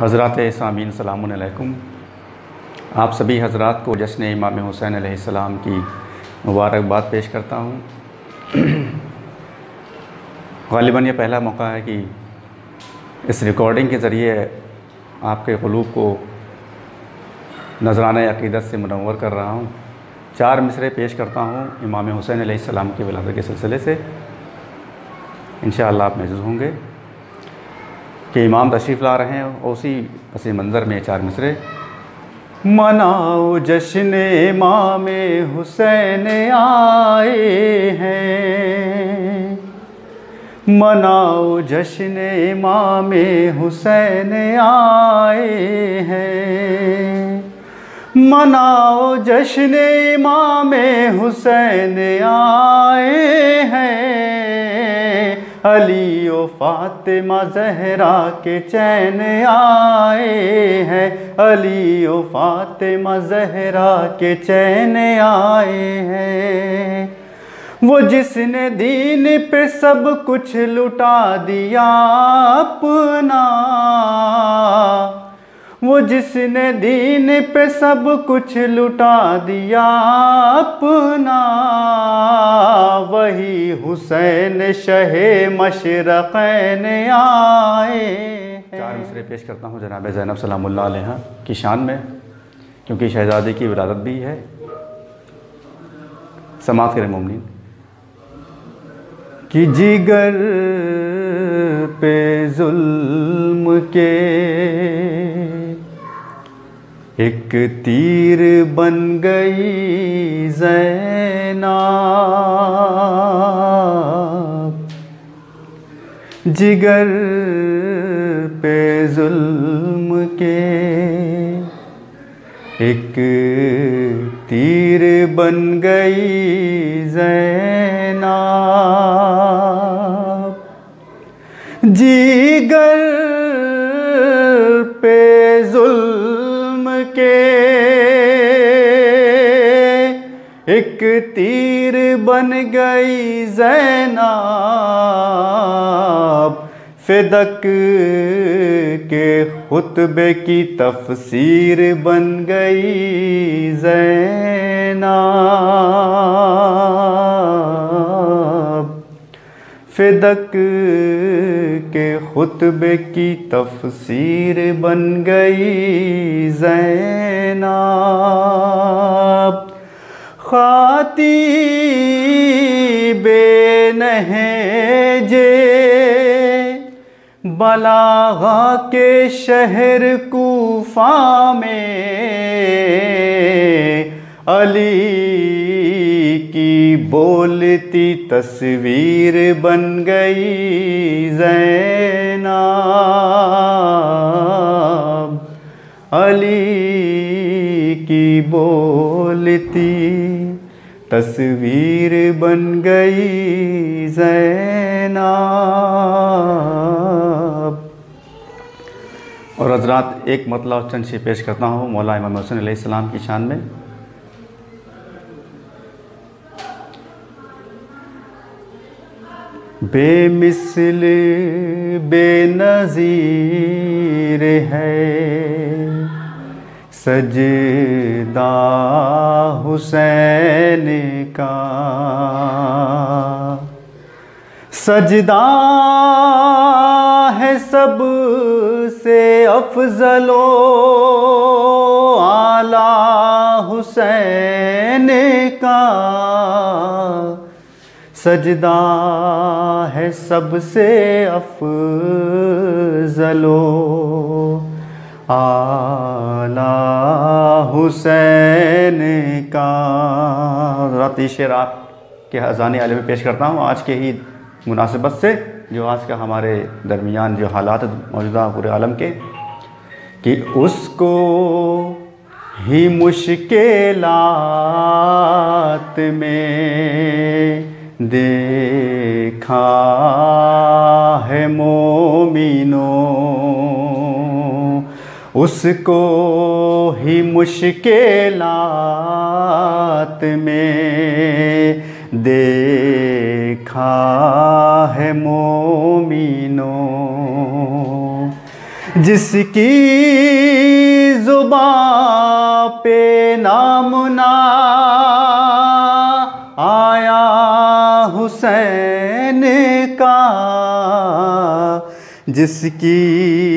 حضرات سامعین، السلام علیکم۔ آپ سبھی حضرات کو جشن امام حسین علیہ السلام کی مبارکباد پیش کرتا ہوں۔ غالباً یہ پہلا موقع ہے کہ اس ریکارڈنگ کے ذریعے آپ کے قلوب کو نذرانہ عقیدت سے منور کر رہا ہوں۔ چار مصرے پیش کرتا ہوں امام حسین علیہ السلام کی ولادت کے سلسلے سے۔ انشاءاللہ آپ محظوظ ہوں گے۔ کہ امام تشریف لا رہے ہیں، اسی پس منظر میں چار مصرے۔ مناؤ جشن امام حسین آئے ہیں۔ مناؤ جشن امام حسین آئے ہیں۔ مناؤ جشن امام حسین آئے ہیں۔ علی و فاطمہ زہرا کے چین آئے ہیں۔ علی و فاطمہ زہرا کے چین آئے ہیں۔ وہ جس نے دین پہ سب کچھ لٹا دیا، اپنا وہ جس نے دین پہ سب کچھ لٹا دیا اپنا وہی حسین شہ مشرقین آئے چار مصرے پیش کرتا ہوں جناب زینب سلام اللہ علیہ کی شان میں کیونکہ شہزادی کی ولادت بھی ہے۔ سماعت کریں مومنین۔ کہ جگر پہ ظلم کے ایک تیر بن گئی زینب جگر پہ ظلم کے ایک تیر بن گئی زینب جگر جی ایک تیر بن گئی زینب، فدق کے خطبے کی تفسیر بن گئی زینب۔ فدق کے خطبے کی تفسیر بن گئی زینب۔ خاتی بے نہجے بلاغا کے شہر کوفہ میں علی کی بولتی تصویر بن گئی زینب۔ علی کی بولتی تصویر بن گئی زینب اور حضرات ایک مطلب چند سے پیش کرتا ہوں مولا امام حسین علیہ السلام کی شان میں بے مثل بے نظیر ہے سجدہ حسین کا۔ سجدہ ہے سب سے افضل و اعلیٰ حسین کا۔ سجدہ ہے سب سے افضل و اعلیٰ حسین کا۔ راتی شعر آپ کے حضانی عالم میں پیش کرتا ہوں۔ آج کے ہی مناسبت سے جو آج کا ہمارے درمیان جو حالات موجودہ پورے عالم کے، کہ اس کو ہی مشکلات میں دیکھا ہے مومنوں اس کو ہی مشکلات میں دیکھا ہے مومنوں۔ جس کی زباں پہ نام نہ آیا، حسین کا۔ جس کی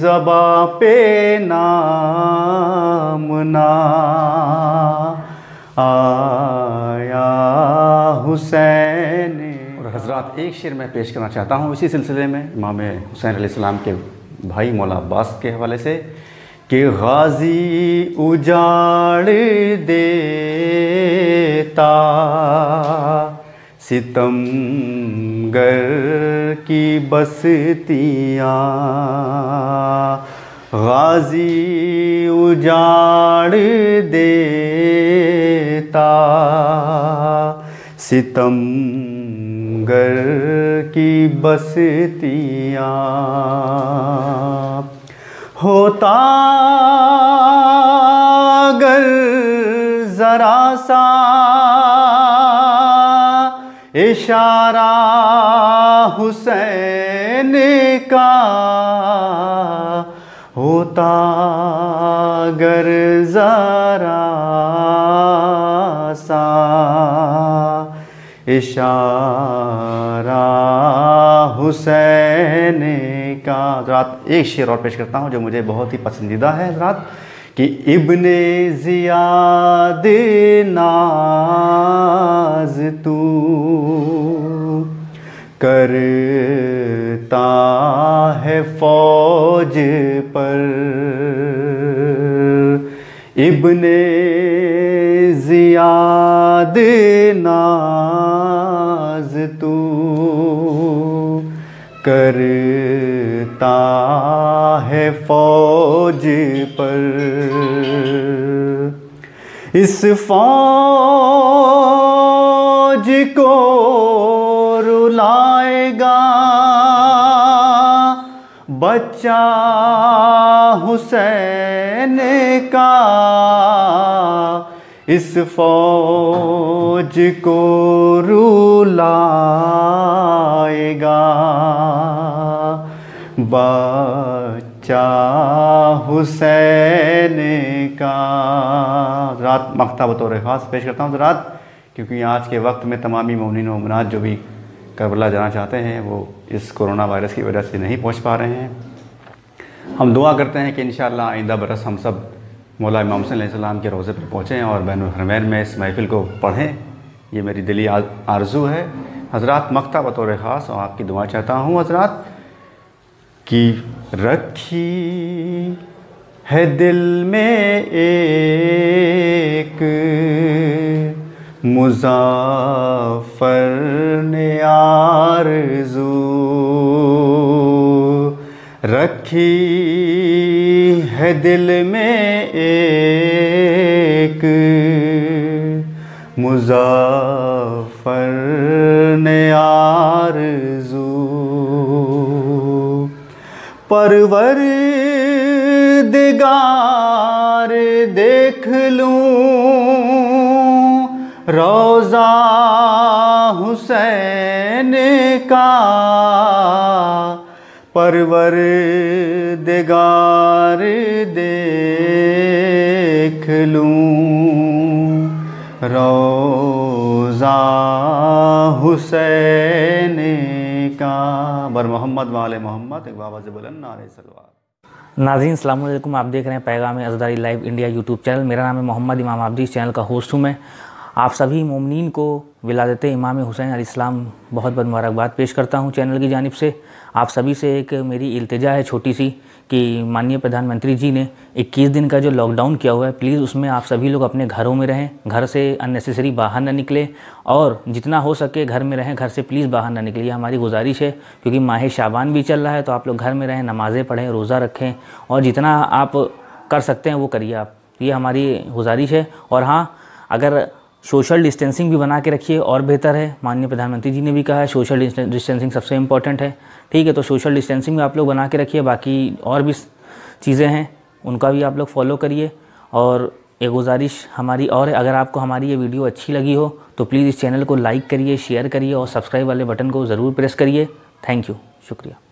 زباں پہ نام نہ آیا حسین اور حضرات ایک شعر میں پیش کرنا چاہتا ہوں اسی سلسلے میں امام حسین علیہ السلام کے بھائی مولا عباس کے حوالے سے کہ غازی اجاڑ دیتا ستم گر کی بستیاں غازی اجاڑ دیتا ستم گر کی بستیاں ہوتا گر ذرا سا اشارہ حسین کا ہوتا گر ذرا سا۔ اشارہ حسین کا۔ حضرات، ایک شعر اور پیش کرتا ہوں جو مجھے بہت ہی پسندیدہ ہے، حضرات۔ کہ ابن زیاد ناز تو کرتا ہے فوج پر۔ ابن زیاد ناز تو کرتا ہے فوج پر۔ اس فوج کو رلائے گا۔ بچہ حسین کا۔ اس فوج کو رولائے گا۔ بچہ حسین کا۔ رات مکتہ بطور خاص پیش کرتا ہوں رات کیونکہ آج کے وقت میں تمامی مومنین و منات جو بھی کربلا جانا چاہتے ہیں، وہ اس کرونا وائرس کی وجہ سے نہیں پہنچ پا رہے ہیں۔ ہم دعا کرتے ہیں کہ انشاءاللہ آئندہ برس ہم سب مولا امام صلی اللہ علیہ السلام کے روزے پر پہنچیں اور بین الحرمین میں اس محفل کو پڑھیں۔ یہ میری دلی آرزو ہے۔ حضرات مکتہ بطور خاص اور آپ کی دعا چاہتا ہوں حضرات۔ کی رکھی ہے دل میں ایک مظافر نے آرزو رکھی ہے دل میں ایک مظافر نے آرزو پرور دگار دیکھ لوں۔ روزہ حسین کا پرور دگار دیکھ لوں۔ روزہ حسین کا بر محمد وال محمد، ایک بلند نعرہ سلوار۔ ناظرین، السلام علیکم۔ آپ دیکھ رہے ہیں پیغام ازداری لائیو انڈیا یوٹیوب چینل۔ میرا نام ہے محمد امام عبدی اس چینل کا ہوسٹ ہوں میں۔ آپ سبھی مومنین کو ولادت امام حسین علیہ السلام بہت بہت مبارکباد پیش کرتا ہوں چینل کی جانب سے۔ آپ سبھی سے ایک میری التجا ہے، چھوٹی سی۔ کہ مانیہ پردھان منتری جی نے اکیس دن کا جو لاک ڈاؤن کیا ہوا ہے پلیز اس میں آپ سبھی لوگ اپنے گھروں میں رہیں، گھر سے اننیسیسری باہر نہ نکلیں اور جتنا ہو سکے گھر میں رہیں، گھر سے پلیز باہر نہ نکلیں یہ ہماری گزارش ہے۔ کیونکہ ماہ شابان بھی چل رہا ہے تو آپ لوگ گھر میں رہیں، نمازیں پڑھیں، روزہ رکھیں اور جتنا آپ کر سکتے ہیں وہ کریے آپ۔ یہ ہماری گزارش ہے۔ اور ہاں اگر سوشل ڈسٹینسنگ بھی بنا کے رکھیے، اور بہتر ہے۔ مانیہ پردھان منتری جی نے بھی کہا ہے، سوشل ڈسٹینسنگ سب سے امپورٹنٹ ہے۔ ٹھیک ہے، تو سوشل ڈسٹینسنگ بھی آپ لوگ بنا کے رکھیے، باقی اور بھی چیزیں ہیں، ان کا بھی آپ لوگ فالو کریے۔ اور ایک گزارش ہماری اور اگر آپ کو ہماری یہ ویڈیو اچھی لگی ہو، تو پلیز اس چینل کو لائک کریے، شیئر کریے، اور سبسکرائب والے بٹن کو ضرور پریس کریے۔ تھینک یو شکریہ۔